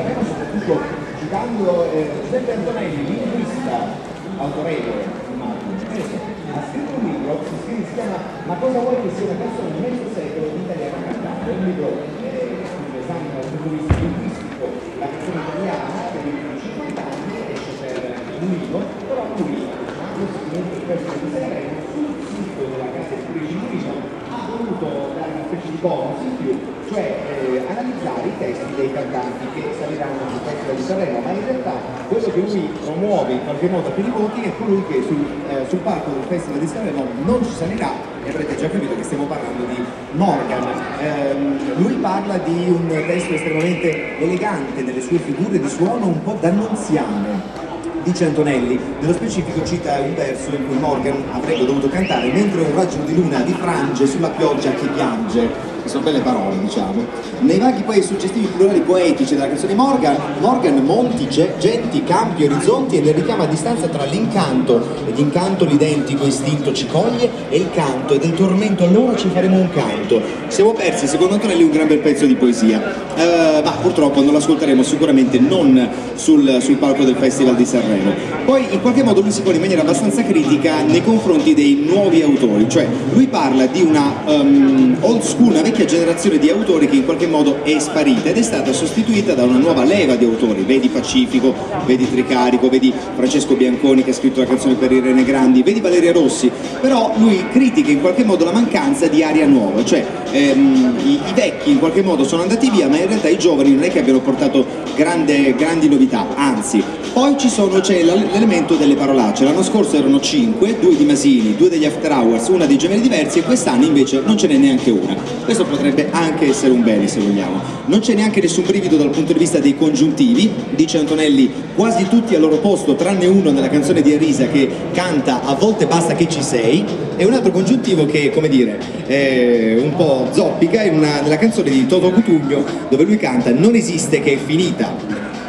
Sanremo, soprattutto citando eh, Giuseppe Antonelli, linguista autorevole, immagino, ha scritto un libro, si chiama Ma cosa vuoi che sia una canzone di mezzo secolo in italiano cantato? È un libro eh, che esamina dal punto di vista linguistico la canzone italiana, che vive 50 anni, esce per Mulino, però Mulino, lo studente di persone di Sanremo, sul sito della casa di Mulino, voluto dare una specie di bonus in più cioè eh, analizzare i testi dei cantanti che saliranno sul Festival di Sanremo, ma in realtà quello che lui promuove in qualche modo per i voti è colui che sul, eh, sul palco del Festival di Sanremo non ci salirà e avrete già capito che stiamo parlando di Morgan. Eh, lui parla di un testo estremamente elegante nelle sue figure di suono, un po' d'annunziame dice Antonelli, nello specifico cita un verso in cui Morgan avrebbe dovuto cantare mentre un raggio di luna vi frange sulla pioggia che piange sono belle parole diciamo. Nei vaghi poi suggestivi plurali poetici della canzone Morgan, Morgan monti, genti, campi, orizzonti e ne richiama a distanza tra l'incanto ed incanto l'identico istinto ci coglie e il canto e del tormento allora ci faremo un canto. Siamo persi secondo Antonelli un gran bel pezzo di poesia, uh, ma purtroppo non l'ascolteremo sicuramente non sul, sul palco del Festival di Sanremo. Poi in qualche modo lui si pone in maniera abbastanza critica nei confronti dei nuovi autori, cioè lui parla di una um, old school, una vecchia generazione di autori che in qualche modo è sparita ed è stata sostituita da una nuova leva di autori, vedi Pacifico, vedi Tricarico, vedi Francesco Bianconi che ha scritto la canzone per Irene Grandi, vedi Valeria Rossi, però lui critica in qualche modo la mancanza di aria nuova, cioè ehm, i, i, vecchi in qualche modo sono andati via ma in realtà i giovani non è che abbiano portato grande, grandi novità, anzi poi c'è l'elemento delle parolacce, l'anno scorso erano 5, due di Masini, due degli After Hours, una dei gemelli diversi e quest'anno invece non ce n'è neanche una. Questo potrebbe anche essere un bene se vogliamo. Non c'è neanche nessun brivido dal punto di vista dei congiuntivi, dice Antonelli, quasi tutti al loro posto tranne uno nella canzone di Arisa che canta A volte basta che ci sei e un altro congiuntivo che, come dire, è un po' zoppica in una, nella canzone di Toto Cutugno dove lui canta Non esiste che è finita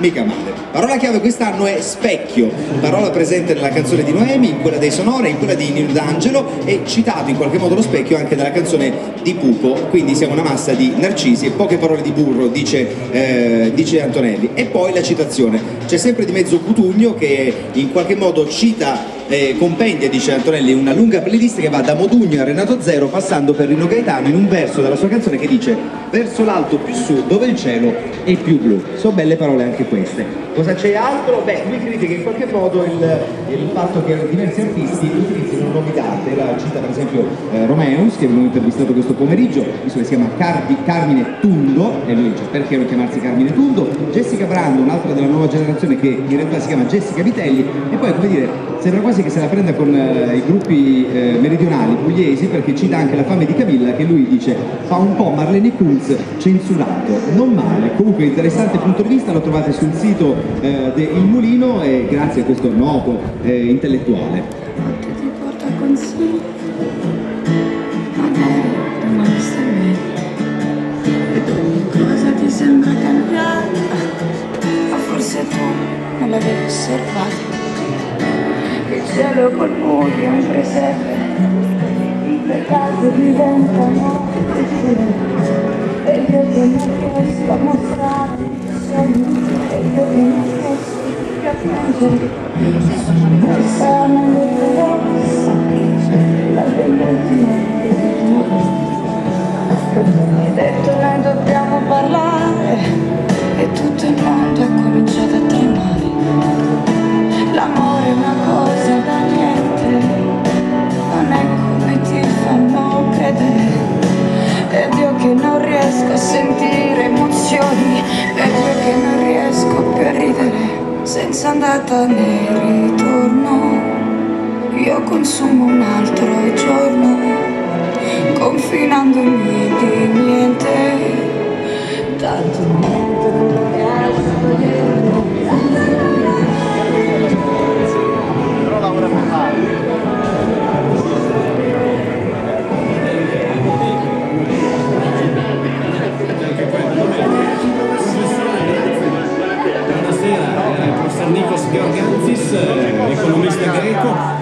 mica male. Parola chiave quest'anno è specchio, parola presente nella canzone di Noemi, in quella dei Sonora, in quella di Nino D'Angelo e citato in qualche modo lo specchio anche nella canzone di Pupo, quindi siamo una massa di narcisi e poche parole di burro, dice, eh, dice Antonelli. E poi la citazione, c'è sempre di mezzo Cutugno che in qualche modo cita eh, compendia, dice Antonelli, una lunga playlist che va da Modugno a Renato Zero passando per Rino Gaetano in un verso della sua canzone che dice verso l'alto più su dove il cielo è più blu. Sono belle parole anche queste. Cosa c'è altro? Beh, lui critica in qualche modo il, il fatto che diversi artisti utilizzino novitate, la cita per esempio eh, Romeus che abbiamo intervistato questo pomeriggio, visto che si chiama Cardi, Carmine Tundo, e lui dice perché non chiamarsi Carmine Tundo, Jessica Brando, un'altra della nuova generazione che in realtà si chiama Jessica Vitelli, e poi come dire, sembra quasi che se la prenda con eh, i gruppi eh, meridionali, pugliesi, perché cita anche la fame di Camilla che lui dice fa un po' Marlene Kunz censurato, non male, comunque interessante punto di vista, lo trovate sul sito eh, del Mulino e grazie a questo noto eh, intellettuale. Sembra cambiata, ma forse tu non l'avevi osservato. Il cielo col è un presepe, le case diventano e io che non riesco a mostrare i sogni e io che riesco più a piangere questa nelle rossa senza andata né ritorno. Io consumo un altro giorno confinandomi di niente. Tanto Jackson.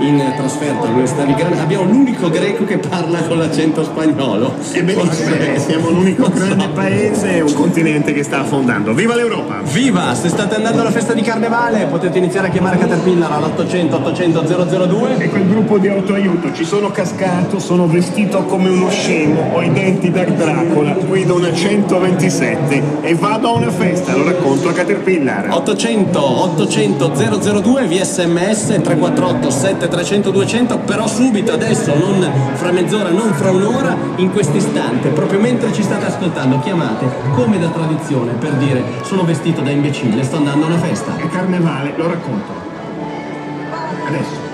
In trasferta all'Università di Granada, abbiamo l'unico greco che parla con l'accento spagnolo. Ebbene, Forse- siamo l'unico non so. grande paese e un continente che sta affondando. Viva l'Europa! Viva! Se state andando alla festa di carnevale potete iniziare a chiamare Caterpillar all'800 800 002 E quel gruppo di autoaiuto, ci sono cascato, sono vestito come uno scemo, ho i denti da Dracula, guido una 127 e vado a una festa, lo racconto a Caterpillar. 800 800 002 via sms 348 7300 200 però subito adesso non fra mezz'ora non fra un'ora in questo istante proprio mentre ci state ascoltando chiamate come da tradizione per dire sono vestito da imbecille sto andando a una festa È carnevale, lo racconto. Adesso.